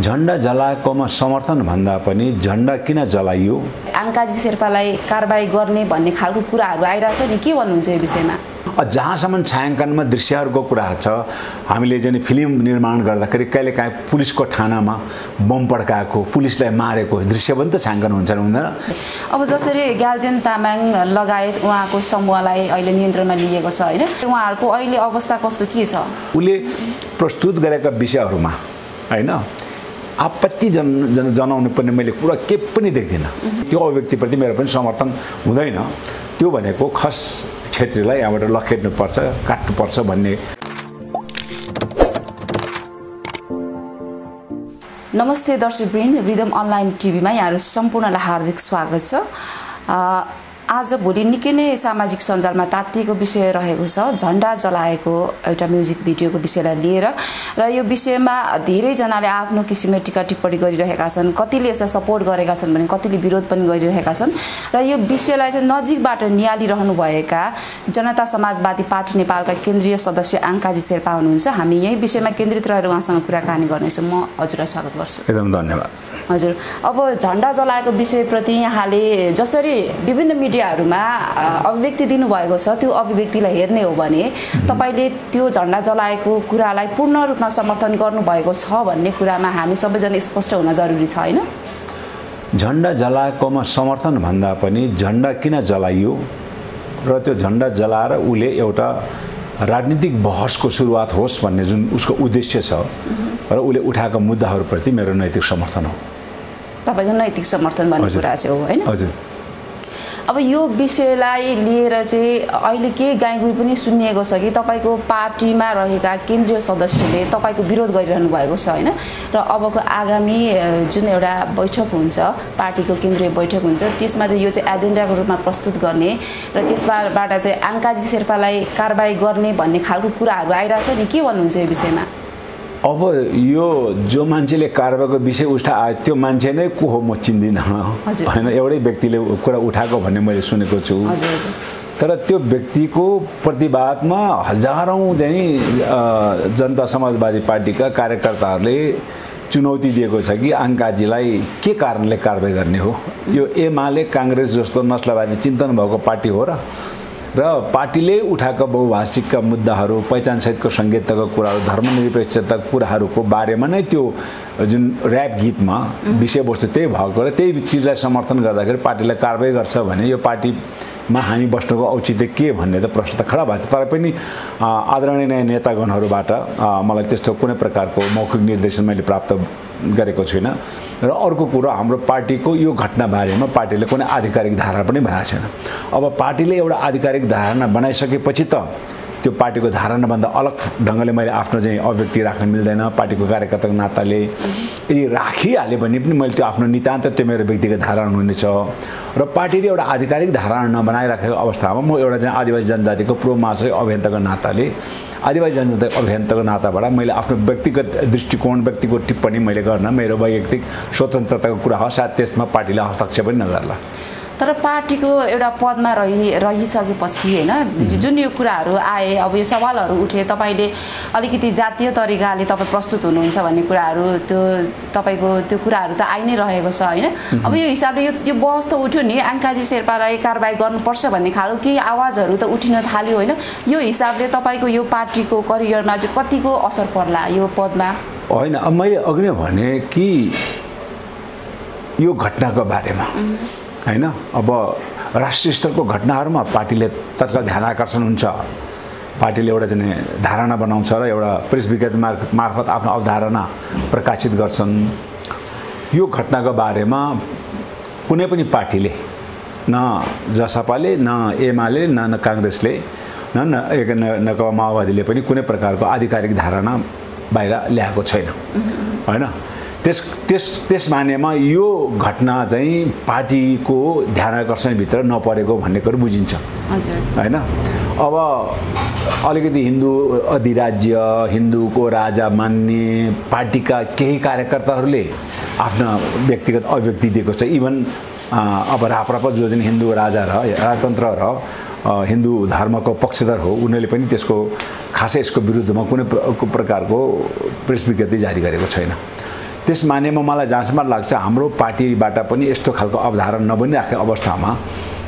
झन्डा जलाएकोमा समर्थन भन्दा पनि झन्डा किन जलाइयो? आङ्काजी शेर्पालाई कारवाही गर्ने भन्ने खालको कुराहरू आइरहेछ नि के भन्नुहुन्छ यो विषयमा? जहाँसम्म छायाङ्कनमा दृश्यहरूको कुरा छ हामीले चाहिँ फिल्म निर्माण गर्दाखेरि कहिलेकाहीँ पुलिसको थानामा बम पड्काएको पुलिसलाई मारेको दृश्य पनि त छायाङ्कन हुन्छ हुँदैन। अब जसरी ग्याल्जेन तामाङ लगायत उहाँको समूहलाई अहिले नियन्त्रणमा लिएको छ होइन? उहाँहरूको अहिले अवस्था कस्तो के छ? उसले प्रस्तुत गरेका विषयहरूमा होइन? आपत्ति जन जन जनाउनु पर्ने मैले कुरा के पनि देख्दिनँ। त्यो अभिव्यक्तिप्रति मेरो पनि समर्थन हुँदैन। त्यो भनेको खस छेत्रीलाई यहाँबाट लखेट्नुपर्छ काट्नुपर्छ भन्ने। नमस्ते दर्शकवृन्द रिदम अनलाइन टिभीमा यहाँहरू सम्पूर्णलाई हार्दिक स्वागत छ। आज भोलि निकै नै सामाजिक सञ्जालमा तात्तिएको विषय रहेको छ। झन्डा जलाएको एउटा म्युजिक भिडियोको विषयलाई लिएर र यो विषयमा धेरैजनाले आफ्नो किसिमले टिका टिप्पणी गरिरहेका छन्। कतिले यसलाई सपोर्ट गरेका छन् भने कतिले विरोध पनि गरिरहेका छन्। र यो विषयलाई चाहिँ नजिकबाट निहालिरहनु भएका जनता समाजवादी पार्टी नेपालका केन्द्रीय सदस्य आङ्काजी शेर्पा हुनुहुन्छ। हामी यही विषयमा केन्द्रित रहेर उहाँसँग कुराकानी गर्नेछौँ म हजुरलाई स्वागत गर्छु। एकदम धन्यवाद। हजुर। अब झन्डा जलाएको विषयप्रति यहाँले जसरी विभिन्न मिडियाहरूमा अ, अभिव्यक्ति दिनुभएको छ त्यो अभिव्यक्तिलाई हेर्ने हो भने तपाईँले त्यो झन्डा जलाएको कुरालाई पूर्ण रूपमा समर्थन गर्नुभएको छ भन्ने कुरामा हामी सबैजना स्पष्ट हुन जरुरी छ होइन? झन्डा जलाएकोमा समर्थन भन्दा पनि झन्डा किन जलाइयो? र त्यो झन्डा जलाएर उसले एउटा राजनीतिक बहसको सुरुवात होस् भन्ने जुन उसको उद्देश्य छ र उसले उठाएका मुद्दाहरूप्रति मेरो नैतिक समर्थन हो। तपाईँको नैतिक समर्थन भन्ने। कुरा चाहिँ हो होइन? हजुर। अब यो विषयलाई लिएर चाहिँ अहिले के गाईगुई पनि सुनिएको छ कि तपाईँको पार्टीमा रहेका केन्द्रीय सदस्यले तपाईँको विरोध गरिरहनु भएको छ होइन? र अबको आगामी जुन एउटा बैठक हुन्छ पार्टीको केन्द्रीय बैठक हुन्छ त्यसमा चाहिँ यो चाहिँ एजेन्डाको रूपमा प्रस्तुत गर्ने र त्यसबाट चाहिँ आङ्काजी शेर्पालाई कारवाही गर्ने भन्ने खालको कुराहरू आइरहेछ नि। के भन्नुहुन्छ यो विषयमा? अब यो जो मान्छेले कारवाहीको विषय उठा आयो त्यो मान्छे नै को हो म चिन्दिनँ। होइन एउटै व्यक्तिले कुरा उठाएको भन्ने मैले सुनेको छु। तर त्यो व्यक्तिको प्रतिवादमा हजारौँ चाहिँ जनता समाजवादी पार्टीका कार्यकर्ताहरूले चुनौती दिएको छ कि आङ्काजीलाई के कारणले कारवाही गर्ने हो? यो एमाले काङ्ग्रेस जस्तो नस्लवादी चिन्तन भएको पार्टी हो र र पार्टीले उठाएको बहुभाषिकका मुद्दाहरू पहिचानसहितको सङ्गीतका कुराहरू धर्मनिरपेक्षताका कुराहरूको बारेमा नै त्यो जुन ऱ्याप गीतमा विषयवस्तु त्यही भएको र त्यही चिजलाई समर्थन गर्दाखेरि पार्टीलाई कारवाही गर्छ भने यो पार्टीमा हामी बस्नुको औचित्य के भन्ने त प्रश्न त खडा भएको छ तर पनि आदरणीय नेतागणहरूबाट मलाई त्यस्तो कुनै प्रकारको मौखिक निर्देशन मैले प्राप्त गरेको छुइनँ र अर्को कुरो हाम्रो पार्टीको यो घटना बारेमा पार्टीले कुनै आधिकारिक धारणा पनि बनाएको छैन। अब पार्टीले एउटा आधिकारिक धारणा बनाइसकेपछि त त्यो पार्टीको धारणाभन्दा अलग ढङ्गले मैले आफ्नो चाहिँ अभिव्यक्ति राख्न मिल्दैन। पार्टीको कार्यकर्ताको नाताले यदि राखिहालेँ भने पनि मैले त्यो आफ्नो नितान्त त्यो मेरो व्यक्तिगत धारणा हुनेछ। र पार्टीले एउटा आधिकारिक धारणा नबनाइराखेको अवस्थामा म एउटा चाहिँ आदिवासी जनजातिको प्रो महाशय अभियन्ताको नाताले आदिवासी जनजाति अभियन्ताको नाताबाट मैले आफ्नो व्यक्तिगत दृष्टिकोण व्यक्तिगत टिप्पणी मैले गर्न मेरो वैयक्तिक स्वतन्त्रताको कुरा हो सायद त्यसमा पार्टीले हस्तक्षेप पनि नगर्ला। तर पार्टीको एउटा पदमा रहि रहिसकेपछि होइन जुन यो कुराहरू आए अब यो सवालहरू उठे तपाईँले अलिकति जातीय तरिकाले तपाईँ प्रस्तुत हुनुहुन्छ भन्ने कुराहरू त्यो तपाईँको त्यो कुराहरू त आइ नै रहेको छ होइन? अब यो हिसाबले यो यो बहस त उठ्यो नि आङ्काजी शेर्पालाई कारवाही गर्नुपर्छ भन्ने खालको केही आवाजहरू त उठिन थाल्यो होइन? यो हिसाबले तपाईँको यो पार्टीको करियरमा चाहिँ कतिको असर पर्ला यो पदमा? होइन अब मैले अघि नै भने कि यो घटनाको बारेमा। होइन? अब राष्ट्रिय स्तरको घटनाहरूमा पार्टीले तत्काल ध्यान आकर्षण हुन्छ। पार्टीले एउटा चाहिँ धारणा बनाउँछ र एउटा प्रेस विज्ञप्ति मार्फ मार्फत आफ्नो अवधारणा प्रकाशित गर्छन्। यो घटनाको बारेमा कुनै पनि पार्टीले न जसपाले न एमाले न न काङ्ग्रेसले न न एक न- नेकपा माओवादीले पनि कुनै प्रकारको आधिकारिक धारणा बाहिर ल्याएको छैन। होइन? त्यस त्यस त्यस मानेमा यो घटना चाहिँ पार्टीको ध्यान आकर्षणभित्र नपरेको भन्ने कुरो बुझिन्छ। होइन? अब अलिकति हिन्दू अधिराज्य हिन्दूको राजा मान्ने पार्टीका केही कार्यकर्ताहरूले आफ्ना व्यक्तिगत अभिव्यक्ति दिएको छ। इभन अब राप्रपा जो चाहिँ हिन्दू राजा र राजतन्त्र र हिन्दू धर्मको पक्षधर हो उनीहरूले पनि त्यसको खासै यसको विरुद्धमा कुनै प्र- प्रकारको प्रेस विज्ञप्ति जारी गरेको छैन। त्यस मानेमा मलाई जहाँसम्म लाग्छ हाम्रो पार्टीबाट पनि यस्तो खालको अवधारणा नबनिराखेको अवस्थामा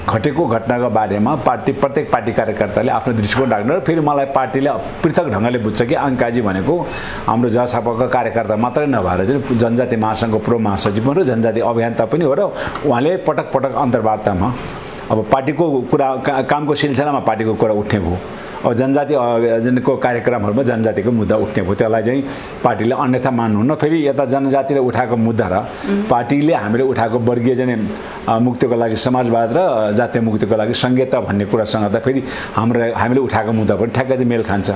घटेको घटनाको बारेमा पार्टी प्रत्येक पार्टी कार्यकर्ताले आफ्नो दृष्टिकोण राख्नु र फेरि मलाई पार्टीले पृथक ढङ्गले बुझ्छ कि अङ्काजी भनेको हाम्रो जसापाको कार्यकर्ता मात्रै नभएर चाहिँ जनजाति महासङ्घको प्रो महासचिव र जनजाति अभियन्ता पनि हो र उहाँले पटक पटक अन्तर्वार्तामा अब पार्टीको कुरा कामको सिलसिलामा पार्टीको कुरा उठ्ने भयो। जनजाति को कार्यक्रमहरूमा जनजातिको मुद्दा उठ्ने भयो। त्यसलाई चाहिँ पार्टीले अन्यथा मान्नुहुन्न। फेरि यता जनजातिले उठाएको मुद्दा र पार्टीले हामीले उठाएको वर्गीय जाने मुक्तिको लागि समाजवाद र जातीय मुक्तिको लागि संहिता भन्ने कुरासँग त फेरि हाम्रो हामीले उठाएको मुद्दा पनि ठ्याक्कै चाहिँ मेल खान्छ।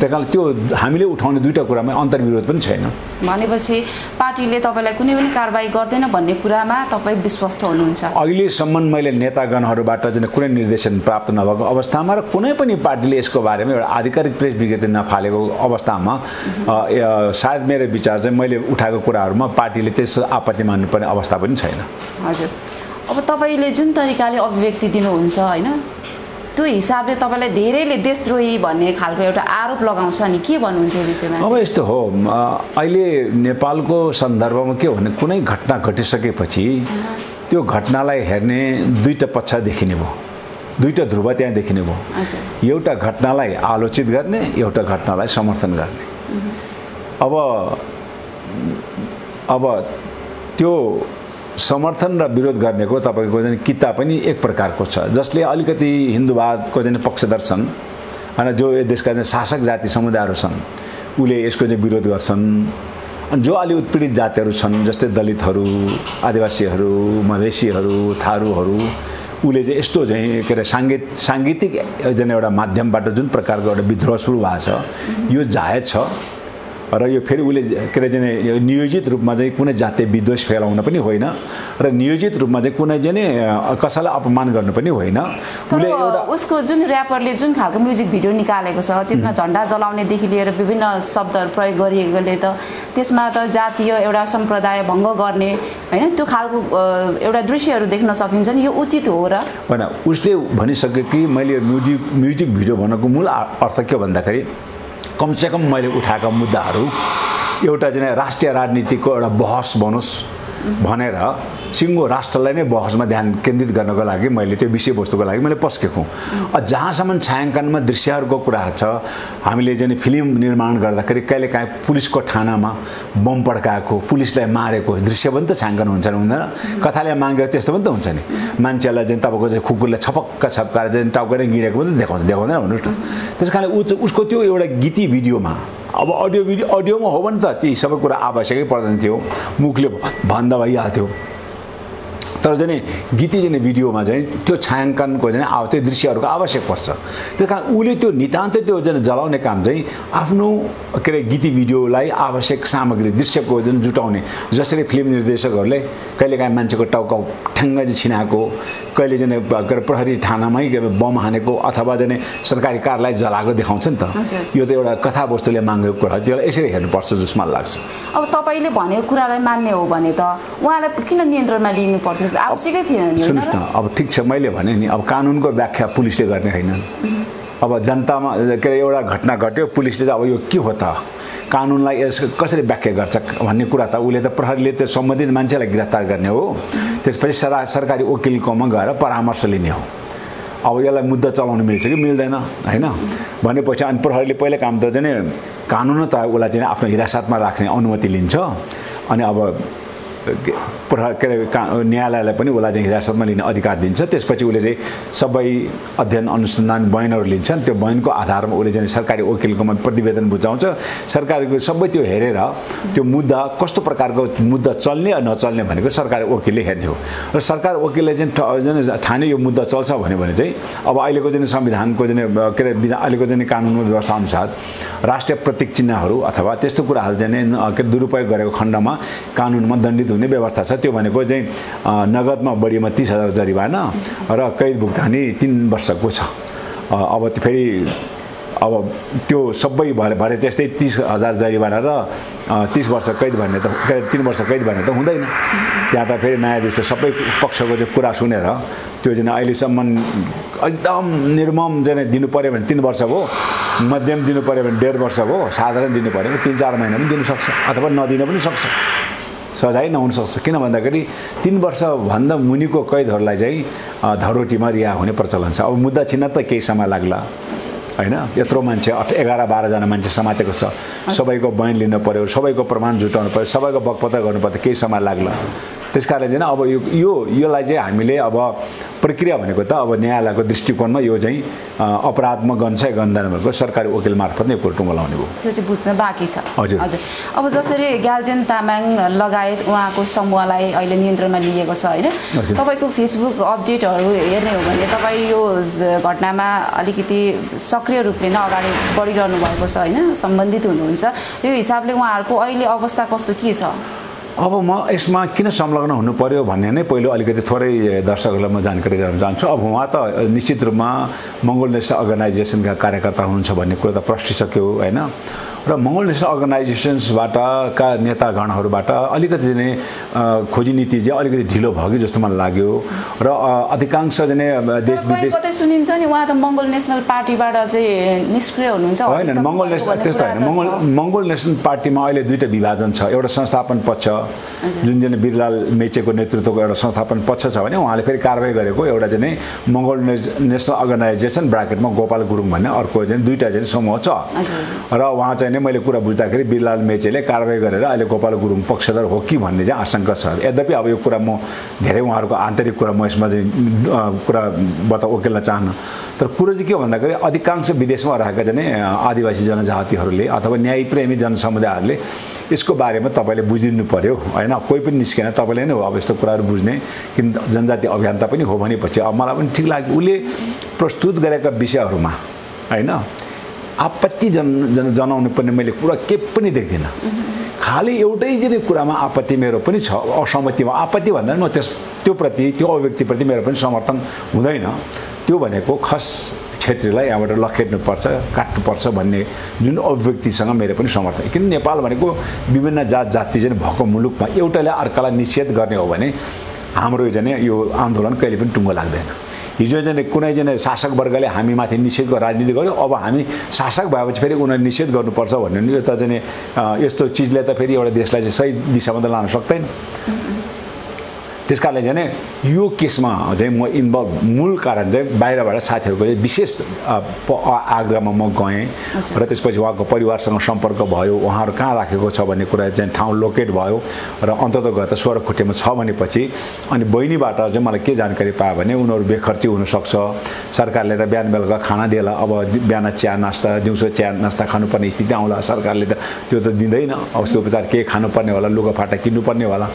त्यही कारण त्यो हामीले उठाउने दुईवटा कुरामा अन्तर्विरोध पनि छैन। भनेपछि पार्टीले तपाईँलाई कुनै पनि कारवाही गर्दैन भन्ने कुरामा तपाईँ विश्वस्त हुनुहुन्छ। अहिलेसम्म मैले नेतागणहरूबाट चाहिँ कुनै निर्देशन प्राप्त नभएको अवस्थामा र कुनै पनि पार्टीले यसको बारेमा एउटा आधिकारिक प्रेस विज्ञप्ति नफालेको अवस्थामा सायद मेरो विचार चाहिँ मैले उठाएको कुराहरूमा पार्टीले त्यस्तो आपत्ति मान्नुपर्ने अवस्था पनि छैन। हजुर। अब तपाईँले जुन तरिकाले अभिव्यक्ति दिनुहुन्छ होइन? त्यो हिसाबले तपाईँलाई धेरैले देशद्रोही भन्ने खालको एउटा आरोप लगाउँछ नि। के भन्नुहुन्छ यो विषयमा अब यस्तो हो अहिले नेपालको सन्दर्भमा के हो भने कुनै घटना घटिसकेपछि त्यो घटनालाई हेर्ने दुईवटा पक्ष देखिने भयो दुईवटा ध्रुव त्यहाँ देखिने भयो। एउटा घटनालाई आलोचित गर्ने एउटा घटनालाई समर्थन गर्ने। अब अब त्यो समर्थन र विरोध गर्नेको तपाईँको चाहिँ किता पनि एक प्रकारको छ। जसले अलिकति हिन्दूवादको चाहिँ पक्षधर छन् होइन जो यो देशका चाहिँ शासक जाति समुदायहरू छन् उसले यसको चाहिँ विरोध गर्छन्। अनि जो अलि उत्पीडित जातिहरू छन् जस्तै दलितहरू आदिवासीहरू मधेसीहरू थारूहरू उसले चाहिँ यस्तो चाहिँ के अरे साङ्गीत साङ्गीतिक एउटा माध्यमबाट जुन प्रकारको एउटा विद्रोह सुरु भएको छ यो जायज छ। र यो फेरि उसले के अरे चाहिँ नियोजित रूपमा चाहिँ कुनै जातीय विद्वेष फैलाउन पनि होइन र नियोजित रूपमा चाहिँ कुनै चाहिँ कसैलाई अपमान गर्नु पनि होइन। उसले एउटा उसको जुन ऱ्यापरले जुन खालको म्युजिक भिडियो निकालेको छ त्यसमा झन्डा जलाउनेदेखि लिएर विभिन्न शब्दहरू प्रयोग गरिएकोले त त्यसमा त जातीय एउटा सम्प्रदाय भङ्ग गर्ने होइन? त्यो खालको एउटा दृश्यहरू देख्न सकिन्छ नि यो उचित हो र? होइन उसले भनिसक्यो कि मैले म्युजिक म्युजिक भिडियो भन्नको मूल अर्थ के भन्दाखेरि कमसेकम मैले उठाएका मुद्दाहरू एउटा चाहिँ राष्ट्रिय राजनीतिको एउटा बहस बनोस्। भनेर सिङ्गो राष्ट्रलाई नै बहसमा ध्यान केन्द्रित गर्नको लागि मैले त्यो विषयवस्तुको लागि मैले पस्केको जहाँसम्म छायाङ्कनमा दृश्यहरूको कुरा छ हामीले चाहिँ फिल्म निर्माण गर्दाखेरि कहिलेकाहीँ पुलिसको थानामा बम पड्काएको पुलिसलाई मारेको दृश्य पनि त छायाङ्कन हुन्छ नि हुँदैन। कथाले मागेको त्यस्तो पनि त हुन्छ नि। मान्छेलाई चाहिँ तपाईँको चाहिँ कुकुरले छपक्क छपकाएर चाहिँ टाउकै गिरेको पनि त देखाउँछ देखाउँदैन भन्नुहोस् न। त्यस कारणले उसको त्यो एउटा गीती भिडियोमा अब अडियो भिडियो अडियोमा हो भने त ती सबै कुरा आवश्यकै पर्दैन थियो। मुखले भन्दा भइहाल्थ्यो। तर चाहिँ गीती चाहिँ भिडियोमा चाहिँ त्यो छायाङ्कनको चाहिँ आव त्यो दृश्यहरूको आवश्यक पर्छ। त्यस कारण उसले त्यो नितान्त त्यो जुन जलाउने काम चाहिँ आफ्नो के अरे गीती भिडियोलाई आवश्यक सामग्री दृश्यको जुन जुटाउने जसरी फिल्म निर्देशकहरूले कहिलेकाहीँ मान्छेको टाउको ठ्याङ्ग चाहिँ छिनाएको कहिले चाहिँ के अरे प्रहरी थानामै बम हानेको अथवा चाहिँ सरकारी कारलाई जलाएको देखाउँछ नि त। यो त एउटा कथावस्तुले मागेको कुरा त्यसलाई यसरी हेर्नुपर्छ जस्तो मलाई लाग्छ। अब तपाईँले भनेको कुरालाई मान्ने हो भने त उहाँलाई किन नियन्त्रणमा लिनु पर्थ्यो आवश्यकै थिएन सुन्नुहोस् न अब ठिक छ मैले भने नि अब कानुनको व्याख्या पुलिसले गर्ने होइन। अब जनतामा के अरे एउटा घटना घट्यो पुलिसले चाहिँ अब यो के हो त? कानुनलाई यस कसरी व्याख्या गर्छ भन्ने कुरा त उसले त प्रहरीले त्यो सम्बन्धित मान्छेलाई गिरफ्तार गर्ने हो। त्यसपछि सरा सरकारी वकिलकोमा गएर परामर्श लिने हो। अब यसलाई मुद्दा चलाउनु मिल्छ कि मिल्दैन होइन? भनेपछि अनि प्रहरीले पहिला काम त चाहिँ कानुन त उसलाई चाहिँ आफ्नो हिरासतमा राख्ने अनुमति लिन्छ। अनि अब के अरे न्यायालयलाई पनि उसलाई चाहिँ हिरासतमा लिने अधिकार दिन्छ। त्यसपछि उसले चाहिँ सबै अध्ययन अनुसन्धान बयानहरू लिन्छन्। त्यो बयानको आधारमा उसले चाहिँ सरकारी वकिलकोमा प्रतिवेदन बुझाउँछ। सरकारको सबै त्यो हेरेर त्यो मुद्दा कस्तो प्रकारको मुद्दा चल्ने नचल्ने भनेको सरकारी वकिलले हेर्ने हो। र सरकार वकिलले चाहिँ ठाने यो मुद्दा चल्छ भन्यो भने चाहिँ अब अहिलेको चाहिँ संविधानको चाहिँ के अरे अहिलेको चाहिँ कानुनको व्यवस्था अनुसार राष्ट्रिय प्रतीक चिन्हहरू अथवा त्यस्तो कुराहरू चाहिँ के दुरुपयोग गरेको खण्डमा कानुनमा दण्डित हुने व्यवस्था छ। त्यो भनेको चाहिँ नगदमा बढीमा तिस हजार जरिवाना र कैद भुक्तानी तिन वर्षको छ। अब फेरि अब त्यो सबै भरे भरे त्यस्तै तिस हजार जरिवाना र तिस वर्ष कैद भन्ने त तिन वर्ष कैद भन्ने त हुँदैन। त्यहाँ त फेरि न्यायाधीशले सबै पक्षको चाहिँ कुरा सुनेर त्यो चाहिँ अहिलेसम्म एकदम निर्मम चाहिँ दिनु पऱ्यो भने तिन वर्ष भयो मध्यम दिनु पऱ्यो भने डेढ वर्ष भयो साधारण दिनु पऱ्यो भने तिन चार महिना पनि दिनु सक्छ अथवा नदिन पनि सक्छ। सजाय नहुन सक्छ किन भन्दाखेरि तिन वर्षभन्दा मुनिको कैदहरूलाई चाहिँ धरोटीमा रिहा हुने प्रचलन छ। अब मुद्दा छिन्न त केही समय लाग्ला। होइन? यत्रो मान्छे अठ एघार बाह्रजना मान्छे समातेको छ। सबैको बयान लिनु पऱ्यो सबैको प्रमाण जुटाउनु पऱ्यो सबैको बकपत्ता गर्नु पर्यो केही समय लाग्ला। त्यस कारणले चाहिँ अब यो यो यसलाई चाहिँ हामीले अब प्रक्रिया भनेको त अब न्यायालयको दृष्टिकोणमा यो चाहिँ अपराधमा गन्छ या गन्दैन भनेको सरकारी वकिल मार्फत नै कुरो टुङ्गो लाउने भयो त्यो चाहिँ बुझ्न बाँकी छ। हजुर। हजुर। अब जसरी ग्याल्जेन तामाङ लगायत उहाँको समूहलाई अहिले नियन्त्रणमा लिएको छ होइन। तपाईँको फेसबुक अपडेटहरू हेर्ने हो भने तपाईँ यो घटनामा अलिकति सक्रिय रूपले नै अगाडि बढिरहनु भएको छ होइन? सम्बन्धित हुनुहुन्छ। यो हिसाबले उहाँहरूको अहिले अवस्था कस्तो के छ? अब म यसमा किन संलग्न हुनु पर्यो भन्ने नै पहिलो अलिकति थोरै दर्शकहरूलाई म जानकारी दिन चाहन्छु। अब उहाँ त निश्चित रूपमा मङ्गोल नेसनल अर्गनाइजेसनका कार्यकर्ता हुनुहुन्छ भन्ने कुरो त प्रष्टिसक्यो होइन? र मङ्गोल नेसनल अर्गनाइजेसन्सबाट का नेतागणहरूबाट अलिकति अ, खोजी नीति चाहिँ अलिकति ढिलो भयो कि जस्तो मलाई लाग्यो। र अधिकांश चाहिँ देश विदेश सुनिन्छ नि उहाँ त मङ्गोल नेसनल पार्टीबाट चाहिँ निष्क्रिय हुनुहुन्छ होइन मङ्गोल नेसनल त्यस्तो होइन। मङ्गोल। मङ्गोल नेसनल पार्टीमा अहिले दुईवटा विभाजन छ। एउटा संस्थापन पक्ष जुन चाहिँ बिरलाल मेचेको नेतृत्वको एउटा संस्थापन पक्ष छ भने उहाँले फेरि कारवाही गरेको एउटा चाहिँ मङ्गोल नेस- नेसनल अर्गनाइजेसन ब्राकेटमा गोपाल गुरुङ भन्ने अर्को चाहिँ दुईवटा चाहिँ समूह छ। र उहाँ चाहिँ नै मैले कुरा बुझ्दाखेरि बिरलाल मेचेले कारवाही गरेर अहिले गोपाल गुरुङ पक्षधर हो कि भन्ने चाहिँ आशंका छ। यद्यपि अब यो कुरा म धेरै उहाँहरूको आन्तरिक कुरा म यसमा चाहिँ कुरा बता वकिल्न चाहन्न। तर कुरो चाहिँ के भन्दाखेरि अधिकांश विदेशमा रहेका अ, आदिवासी जनजातिहरूले अथवा न्याय प्रेमी जनसमुदायहरूले यसको बारेमा तपाईँले बुझिदिनु पर्यो होइन? कोही पनि निस्केन। तपाईँले नै हो अब यस्तो कुराहरू बुझ्ने किन जनजाति अभियन्ता पनि हो भनेपछि अब मलाई पनि ठिक लाग्यो। उसले प्रस्तुत गरेका विषयहरूमा होइन? आपत्ति जन जन जनाउनु पर्ने मैले कुरा केही पनि देख्दिनँ। खालि एउटै चाहिँ कुरामा आपत्ति मेरो पनि छ असहमतिमा आपत्ति भन्दा पनि म त्यस त्यो प्रति त्यो अभिव्यक्तिप्रति मेरो पनि समर्थन हुँदैन। त्यो भनेको खस क्षेत्रीलाई यहाँबाट लखेट्नुपर्छ काट्नुपर्छ भन्ने जुन अभिव्यक्तिसँग मेरो पनि समर्थन। किन नेपाल भनेको विभिन्न जात जाति चाहिँ भएको मुलुकमा एउटाले अर्कालाई निषेध गर्ने हो भने हाम्रो चाहिँ यो आन्दोलन कहिले पनि टुङ्गो लाग्दैन। हिजो चाहिँ कुनै चाहिँ शासक वर्गले हामीमाथि निषेधको राजनीति गर्यो अब हामी शासक भएपछि फेरि उनीहरू निषेध गर्नुपर्छ भन्ने यो त चाहिँ यस्तो चिजले त फेरि एउटा देशलाई चाहिँ सही दिशामा त लान सक्दैन। त्यस कारणले चाहिँ नि यो केसमा चाहिँ म इन्भल्भ मूल कारण चाहिँ बाहिरबाट साथीहरूको चाहिँ विशेष आग्रहमा म गएँ र त्यसपछि उहाँको परिवारसँग सम्पर्क भयो उहाँहरू कहाँ राखेको छ भन्ने कुरा चाहिँ ठाउँ लोकेट भयो र अन्तत गएर त स्वर खुट्टेमा छ भनेपछि अनि बहिनीबाट चाहिँ मलाई के जानकारी पायो भने उनीहरू बेखर्ची हुनसक्छ। सरकारले त बिहान बेलुका खाना दिएला अब बिहान चिया नास्ता दिउँसो चिया नास्ता खानुपर्ने स्थिति आउँला सरकारले त त्यो त दिँदैन। औषधि उपचार के खानुपर्ने होला लुगाफाटा किन्नुपर्ने होला।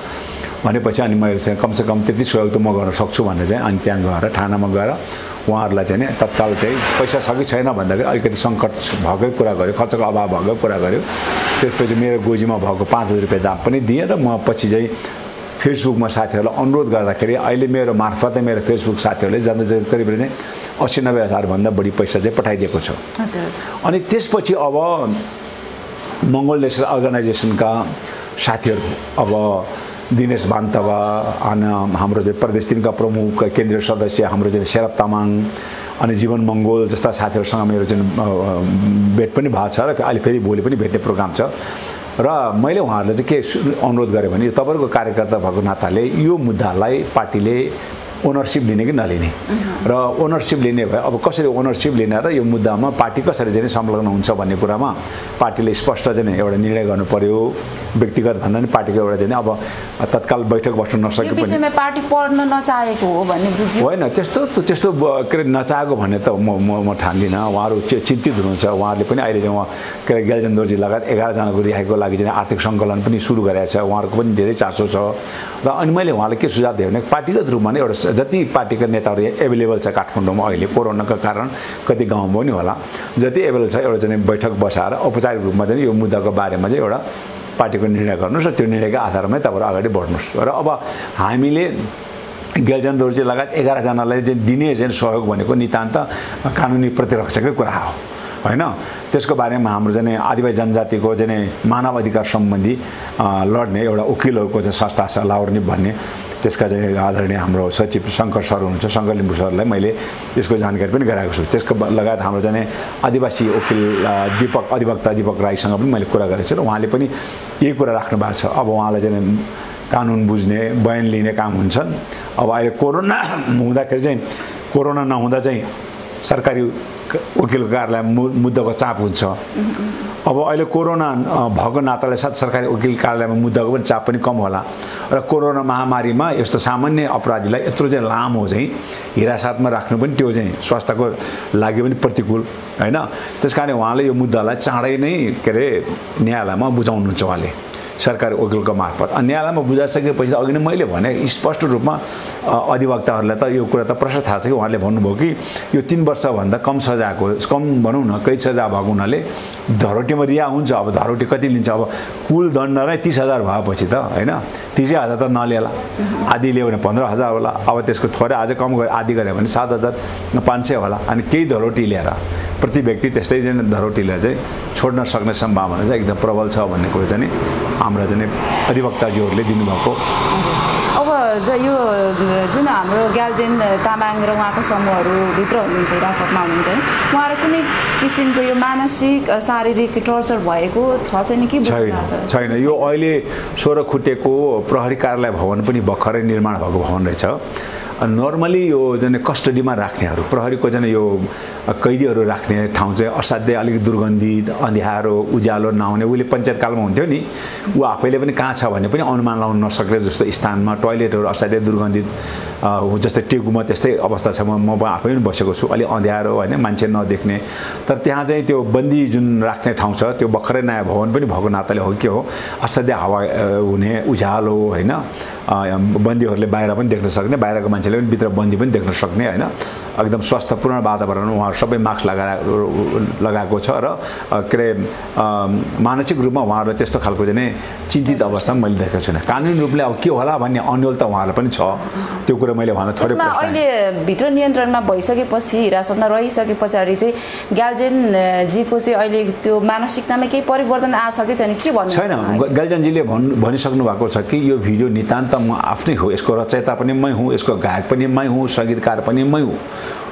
भनेपछि अनि मैले चाहिँ कमसेकम त्यति सहयोग त म गर्न सक्छु भनेर चाहिँ अनि त्यहाँ गएर थानामा गएर उहाँहरूलाई चाहिँ नि तत्काल चाहिँ पैसा छ कि छैन भन्दाखेरि अलिकति सङ्कट भएकै कुरा गर्यो खर्चको अभाव भएको कुरा गर्यो। त्यसपछि मेरो गोजीमा भएको पाँच हजार रुपियाँ दाम पनि दिएँ र म पछि चाहिँ फेसबुकमा साथीहरूलाई अनुरोध गर्दाखेरि अहिले मेरो मार्फतै मेरो फेसबुक साथीहरूले जाँदा चाहिँ करिब चाहिँ अस्सी नब्बे हजारभन्दा बढी पैसा चाहिँ पठाइदिएको छ। अनि त्यसपछि अब मङ्गोल नेसनल अर्गनाइजेसनका साथीहरू अब दिनेश बान्तवा अनि हाम्रो चाहिँ प्रदेश तिनका प्रमुख केन्द्रीय सदस्य हाम्रो चाहिँ शेरप तामाङ अनि जीवन मङ्गोल जस्ता साथीहरूसँग मेरो चाहिँ भेट पनि भएको छ र अहिले फेरि भोलि पनि भेट्ने प्रोग्राम छ। र मैले उहाँहरूलाई चाहिँ के अनुरोध गरेँ भने तपाईँहरूको कार्यकर्ता भएको नाताले यो मुद्दालाई पार्टीले ओनरसिप लिने कि नलिने? र ओनरसिप लिने भए अब कसरी ओनरसिप लिने र यो मुद्दामा पार्टी कसरी चाहिँ संलग्न हुन्छ भन्ने कुरामा पार्टीले स्पष्ट चाहिँ एउटा निर्णय गर्नु पर्यो व्यक्तिगत भन्दा पनि पार्टीको एउटा चाहिँ अब तत्काल बैठक बस्नु नसके पनि पार्टी पढ्न नचाहेको हो भन्ने बुझ्यो। होइन त्यस्तो त्यस्तो के अरे नचाहेको भन्ने त म म म ठान्दिनँ। उहाँहरू चिन्तित हुनुहुन्छ। उहाँहरूले पनि अहिले चाहिँ उहाँ के अरे ग्यालजन दोर्जी लगायत एघारजनाको रिहाईको लागि चाहिँ आर्थिक सङ्कलन पनि सुरु गरेको छ। उहाँहरूको पनि धेरै चासो छ। र अनि मैले उहाँलाई के सुझाव दिएँ भने पार्टीगत रूपमा नै एउटा जति पार्टीका नेताहरू एभाइलेबल छ काठमाडौँमा अहिले कोरोनाको कारण कति गाउँमा पनि होला जति एभाइलेबल छ एउटा चाहिँ बैठक बसाएर औपचारिक रूपमा चाहिँ यो मुद्दाको बारेमा चाहिँ एउटा पार्टीको निर्णय गर्नुहोस् र त्यो निर्णयको आधारमा तपाईँहरू अगाडि बढ्नुहोस्। र अब हामीले ग्यालजन दोर्जी लगायत एघारजनालाई चाहिँ दिने चाहिँ सहयोग भनेको नितान्त कानुनी प्रतिरक्षाकै कुरा हो होइन? त्यसको बारेमा हाम्रो चाहिँ आदिवासी जनजातिको चाहिँ मानव अधिकार सम्बन्धी लड्ने एउटा वकिलहरूको चाहिँ संस्था छ लाउर्ने भन्ने। त्यसका चाहिँ आदरणीय हाम्रो सचिव शङ्कर सर हुनुहुन्छ शङ्कर लिम्बू सरलाई मैले यसको जानकारी पनि गराएको छु। त्यसको लगायत हाम्रो चाहिँ आदिवासी वकिल दीपक अधिवक्ता दीपक राईसँग पनि मैले कुरा गरेको छु। र उहाँले पनि यही कुरा राख्नु भएको छ। अब उहाँलाई चाहिँ कानुन बुझ्ने बयान लिने काम हुन्छन्। अब अहिले कोरोना हुँदाखेरि चाहिँ कोरोना नहुँदा चाहिँ सरकारी क- वकिलको कार्यालय मु मुद्दाको चाप हुन्छ। अब अहिले कोरोना भएको नाताले साथ सरकारी वकिल कार्यालयमा मुद्दाको पनि चाप पनि कम होला। र कोरोना महामारीमा यस्तो सामान्य अपराधीलाई यत्रो चाहिँ लामो चाहिँ हिरासतमा राख्नु पनि त्यो चाहिँ स्वास्थ्यको लागि पनि प्रतिकूल होइन? त्यस कारणले उहाँले यो मुद्दालाई चाँडै नै के अरे न्यायालयमा बुझाउनुहुन्छ उहाँले। सरकारी वकिलको मार्फत। अनि न्यायालयमा बुझाइसकेपछि त अघि नै मैले भने स्पष्ट रूपमा अधिवक्ताहरूलाई त यो कुरा त प्रश्न थाहा छ कि उहाँले भन्नुभयो कि यो तिन वर्षभन्दा कम सजाको कम भनौँ न कैद सजा भएको हुनाले धरोटीमा रिहा हुन्छ अब धरोटी कति लिन्छ अब कुल दण्ड नै तिस हजार भएपछि त होइन? तिसै हजार त नलिएला। आधी लियो भने पन्ध्र हजार होला। अब त्यसको थोरै आज कम गरे आधी गऱ्यो भने सात हजार पाँच सय होला। अनि केही धरोटी ल्याएर प्रति व्यक्ति त्यस्तै चाहिँ धरोटीलाई चाहिँ छोड्न सक्ने सम्भावना चाहिँ एकदम प्रबल छ भन्ने कुरो चाहिँ नि हाम्रा नि अधिवक्ताज्यूहरूले दिनुभएको। अब ज यो जुन हाम्रो ग्यालजेन तामाङ र उहाँको समूहहरू भित्र हुनुहुन्छ हिरासतमा हुनुहुन्छ है उहाँहरू कुनै किसिमको यो मानसिक शारीरिक टर्चर भएको छ चाहिँ कि छैन छैन। यो अहिले सोह्र खुट्टेको प्रहरी कार्यालय भवन पनि भर्खरै निर्माण भएको भवन रहेछ। नर्मली यो जुन कस्टडीमा राख्नेहरू प्रहरीको चाहिँ यो कैदीहरू राख्ने ठाउँ चाहिँ असाध्यै अलिक दुर्गन्धित अँध्यारो उज्यालो नआउने उसले पञ्चायतकालमा हुन्थ्यो नि ऊ आफैले पनि कहाँ छ भन्ने पनि अनुमान लगाउन नसक्ने जस्तो स्थानमा टोयलेटहरू असाध्यै दुर्गन्धित जस्तै टेकुमा त्यस्तै अवस्था छ। म म आफै पनि बसेको छु। अलिक अँध्यारो होइन मान्छे नदेख्ने। तर त्यहाँ चाहिँ त्यो बन्दी जुन राख्ने ठाउँ छ त्यो भर्खरै नयाँ भवन पनि भएको नाताले हो के हो असाध्य हावा हुने उज्यालो होइन। बन्दीहरूले बाहिर पनि देख्न सक्ने बाहिरको मान्छेले पनि भित्र बन्दी पनि देख्न सक्ने होइन? एकदम स्वास्थ्यपूर्ण वातावरण उहाँहरू सबै मास्क लगाएर लगाएको छ र के अरे मानसिक रूपमा उहाँहरूलाई त्यस्तो खालको चाहिँ नि चिन्तित अवस्थामा मैले देखेको छुइनँ। कानुनी रूपले अब के होला भन्ने अन्यल त उहाँहरूलाई पनि छ। त्यो कुरो मैले उहाँलाई थोरै अहिले भित्र नियन्त्रणमा भइसकेपछि हिरासतमा रहिसके पछाडि चाहिँ ग्यालजेन अ, जीको चाहिँ अहिले त्यो मानसिकतामा केही परिवर्तन आएको छ कि छैन? के भन्नु छैन। गैलजनजीले भन् भनिसक्नु भएको छ कि यो भिडियो नितान्त म आफ्नै हो। यसको रचयिता पनि मै हुँ यसको गायक पनि मै हुँ सङ्गीतकार पनि मै हुँ।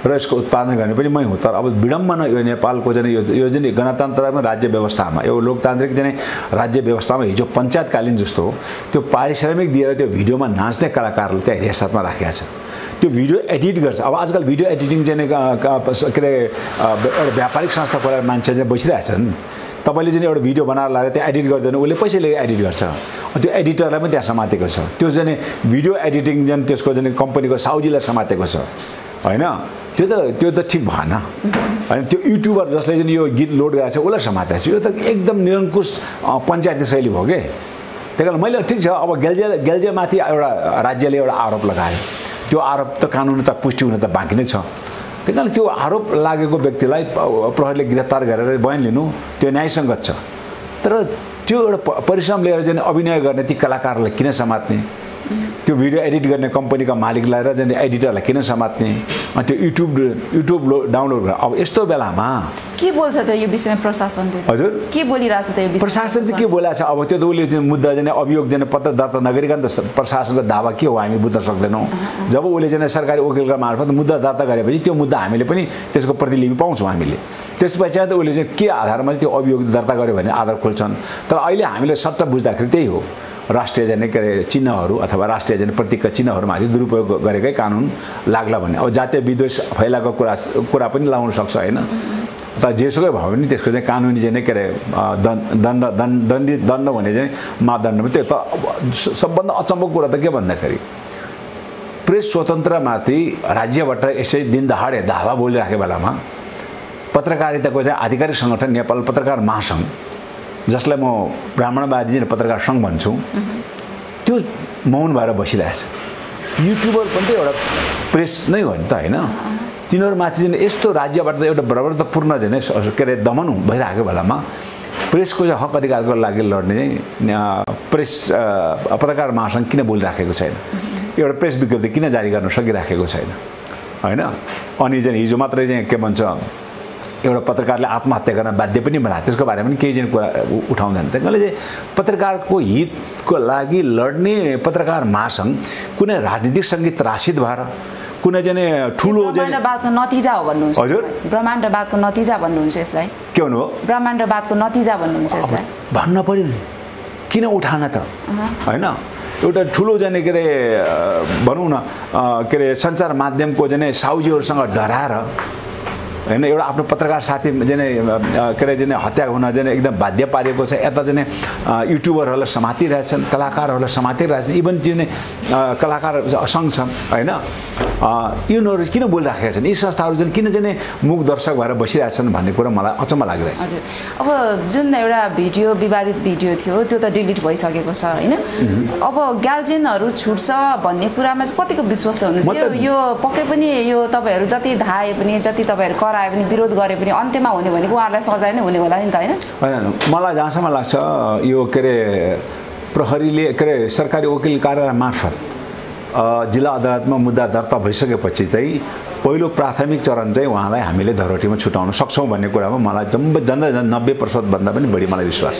र यसको उत्पादन गर्ने पनि मै हुँ। तर अब विडम्बना यो नेपालको चाहिँ यो यो जुन गणतन्त्रमा राज्य व्यवस्थामा यो लोकतान्त्रिक चाहिँ राज्य व्यवस्थामा हिजो पञ्चायतकालीन जस्तो त्यो पारिश्रमिक दिएर त्यो भिडियोमा नाच्ने कलाकारले त्यहाँ हिरासतमा राखेका छ त्यो भिडियो एडिट गर्छ। अब आजकल भिडियो एडिटिङ चाहिँ क- अरे एउटा व्यापारिक संस्था खोलेर मान्छे चाहिँ बसिरहेछन् तपाईँले चाहिँ एउटा भिडियो बनाएर लगाएर त्यहाँ एडिट गर्दैन उसले पैसा लिएर एडिट गर्छ। त्यो एडिटरलाई पनि त्यहाँ समातेको छ। त्यो चाहिँ भिडियो एडिटिङ चाहिँ त्यसको चाहिँ कम्पनीको साउजीलाई समातेको छ। होइन? त्यो त त्यो त ठिक भएन। होइन त्यो युट्युबर जसले चाहिँ यो गीत लोड गरेको छ उसलाई छ यो त एकदम निरङ्कुश पञ्चायती शैली भयो के? त्यही कारण मैले ठिक छ अब गेल्जे गेल्जेमाथि एउटा राज्यले एउटा आरोप लगायो। त्यो आरोप त कानुन त पुष्टि हुन त बाँकी नै छ। त्यही कारण त्यो आरोप लागेको व्यक्तिलाई प्रहरीले गिरफ्तार गरेर बयान लिनु त्यो न्यायसङ्गत छ। तर त्यो एउटा परिश्रम लिएर चाहिँ अभिनय गर्ने ती कलाकारलाई किन समात्ने? त्यो भिडियो एडिट गर्ने कम्पनीका मालिकलाई र चाहिँ एडिटरलाई किन समात्ने? अनि त्यो युट्युब युट्युब डाउनलोड गरेर अब यस्तो बेलामा के बोल्छ त यो विषयमा प्रशासनले? हजुर। के बोलिरहेछ त यो प्रशासन चाहिँ के बोलाएको छ? अब त्यो त उसले मुद्दा चाहिँ अभियोग चाहिँ पत्र दर्ता नगरिकन त प्रशासनको दावा के हो हामी बुझ्न सक्दैनौँ। जब उसले चाहिँ सरकारी वकिलका मार्फत मुद्दा दर्ता गरेपछि त्यो मुद्दा हामीले पनि त्यसको प्रतिलिपि पाउँछौँ हामीले। त्यस पश्चात उसले चाहिँ के आधारमा चाहिँ त्यो अभियोग दर्ता गर्यो भने आधार खोल्छन्? तर अहिले हामीले सट्ट बुझ्दाखेरि त्यही हो। राष्ट्रिय जाने के अरे चिन्हहरू अथवा राष्ट्रिय जाने प्रतीकका चिन्हहरूमाथि दुरुपयोग गरेकै कानुन लाग्ला भन्ने। अब जातीय विद्वेष फैलाएको कुरा कुरा पनि लाउन सक्छ होइन? तर जेसुकै भयो भने त्यसको चाहिँ कानुनी चाहिँ के अरे दण्ड दण्ड दण्ड दण्डी भने चाहिँ मापदण्डमा त्यो त सबभन्दा अचम्मको कुरा त के भन्दाखेरि प्रेस स्वतन्त्रमाथि राज्यबाट यसै दिन दहाडे धावा बोलिराखेको बेलामा पत्रकारिताको चाहिँ आधिकारिक सङ्गठन नेपाल पत्रकार महासङ्घ जसलाई म ब्राह्मणवादी चाहिँ पत्रकार सङ्घ भन्छु त्यो मौन भएर बसिरहेछ। युट्युबर पनि त एउटा प्रेस नै हो नि त होइन? तिनीहरूमाथि चाहिँ यस्तो राज्यबाट त एउटा बराबरतापूर्ण स- के अरे दमन भइरहेको बेलामा प्रेसको चाहिँ हक अधिकारको लागि लड्ने प्रेस पत्रकार महासङ्घ किन बोलिराखेको छैन? एउटा प्रेस विज्ञप्ति किन जारी गर्न सकिराखेको छैन? होइन? अनि चाहिँ हिजो मात्रै चाहिँ के भन्छ एउटा पत्रकारले आत्महत्या गर्न बाध्य पनि बनायो त्यसको बारेमा पनि केही चाहिँ कुरा उठाउँदैन। कारणले चाहिँ पत्रकारको हितको लागि लड्ने पत्रकार महासङ्घ कुनै राजनीतिक सङ्गीत त्रासित भएर कुनै चाहिँ ठुलो ब्रह्माण्डवादको नतिजा हो भन्नुहुन्छ। हजुर? ब्रह्माण्डवादको नतिजा भन्नुहुन्छ यसलाई। के भन्नुभयो ब्रह्माण्डवादको नतिजा भन्नुहुन्छ यसलाई। भन्न पऱ्यो नि। किन उठान त? होइन? एउटा ठुलो जाने के अरे भनौँ न के अरे सञ्चार माध्यमको जाने साउजीहरूसँग डराएर होइन एउटा आफ्नो पत्रकार साथी जेने के अरे जेने हत्या हुन जेने एकदम बाध्य पारेको छ यता जेने युट्युबरहरूलाई समातिरहेछन् कलाकारहरूलाई समातिरहेछन् इभन जेने कलाकार सङ्घ छन् होइन? यिनीहरू किन बोलिराखेका छन्? यी संस्थाहरू चाहिँ किन चाहिँ मुख दर्शक भएर बसिरहेछन् भन्ने कुरा मलाई अचम्म लागिरहेछ। हजुर। अब जुन एउटा भिडियो विवादित भिडियो थियो त्यो त डिलिट भइसकेको छ होइन? अब ग्यालजेनहरू छुट्छ भन्ने कुरामा चाहिँ कतिको विश्वास हुनुहुन्छ? यो पक्कै पनि यो तपाईँहरू जति धाए पनि जति तपाईँहरू कराए पनि विरोध गरे पनि अन्त्यमा हुने भनेको उहाँहरूलाई सजाय नै हुने होला नि त होइन? होइन मलाई जहाँसम्म लाग्छ यो के अरे प्रहरीले के अरे सरकारी वकिल कार्यालय मार्फत जिल्ला अदालतमा मुद्दा दर्ता भइसकेपछि चाहिँ पहिलो प्राथमिक चरण चाहिँ उहाँलाई हामीले धरोटीमा छुटाउन सक्छौँ भन्ने कुरामा मलाई जम्ब झन्डै झन् नब्बे प्रतिशतभन्दा पनि बढी मलाई विश्वास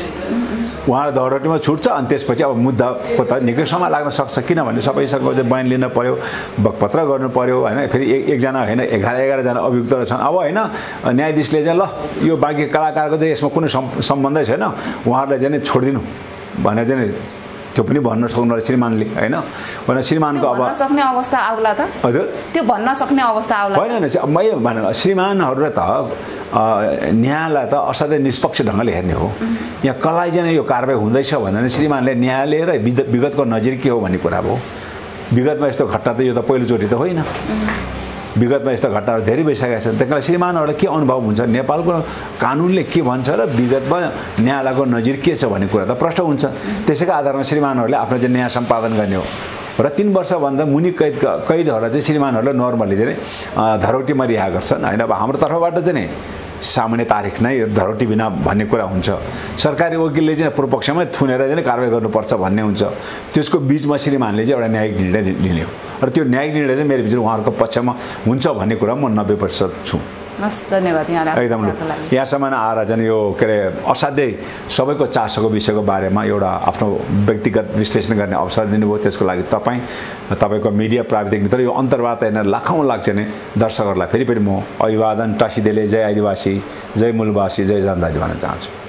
उहाँलाई धरोटीमा छुट्छ अनि त्यसपछि अब मुद्दाको त निकै समय लाग्न सक्छ। किनभने सबैसँग चाहिँ बयान लिन पऱ्यो बकपत्र गर्नु पऱ्यो होइन? फेरि एक एकजना होइन? एघार एघारजना अभियुक्तहरू छन्। अब होइन? न्यायाधीशले चाहिँ ल यो बाँकी कलाकारको चाहिँ यसमा कुनै सम् सम्बन्धै छैन। उहाँहरूलाई चाहिँ छोडिदिनु भनेर चाहिँ त्यो पनि भन्न सक्नु श्रीमानले होइन? भने श्रीमानको अब सक्ने अवस्था आउला त। हजुर। त्यो भन्न सक्ने अवस्था आउला होइन मैले भने श्रीमानहरूलाई त न्यायलाई त असाध्यै निष्पक्ष ढङ्गले हेर्ने हो। यहाँ कसलाई चाहिँ यो कारवाही हुँदैछ भन्दा श्रीमानले न्यायालय र विगतको नजिर के हो भन्ने कुरा हो विगतमा यस्तो घटना त यो त पहिलोचोटि त होइन। विगतमा यस्ता घटनाहरू धेरै भइसकेका छन्। त्यही कारण श्रीमानहरूलाई के अनुभव हुन्छ? नेपालको कानुनले के भन्छ र विगतमा न्यायालयको नजिर के छ भन्ने कुरा त प्रष्ट हुन्छ। त्यसैको आधारमा श्रीमानहरूले आफ्नो चाहिँ न्याय सम्पादन गर्ने हो। र तिन वर्षभन्दा मुनि कैद कैदहरूलाई चाहिँ श्रीमानहरूले नर्मली चाहिँ धरोटीमा रिहा गर्छन् होइन अब हाम्रो तर्फबाट चाहिँ नि सामान्य तारिक नै धरोटी बिना भन्ने कुरा हुन्छ। सरकारी वकिलले चाहिँ पूर्वपक्षमै थुनेर चाहिँ कारवाही गर्नुपर्छ भन्ने हुन्छ। त्यसको बिचमा श्रीमानले चाहिँ एउटा न्यायिक निर्णय लिने हो। र त्यो न्यायिक निर्णय चाहिँ मेरो विचार उहाँहरूको पक्षमा हुन्छ भन्ने कुरा म नब्बे प्रतिशत छु। हस् धन्यवाद एकदम यहाँसम्म आएर चाहिँ यो के अरे असाध्यै सबैको चासोको विषयको बारेमा एउटा आफ्नो व्यक्तिगत विश्लेषण गर्ने अवसर दिनुभयो। त्यसको लागि तपाईँ तपाईँको मिडिया प्राविधिक मित्र यो अन्तर्वार्ता हेर्न लाखौँ लाख चाहिँ दर्शकहरूलाई। फेरि फेरि म अभिवादन टाँसिदेले। जय आदिवासी जय मूलवासी जय जनदाजी भन्न चाहन्छु।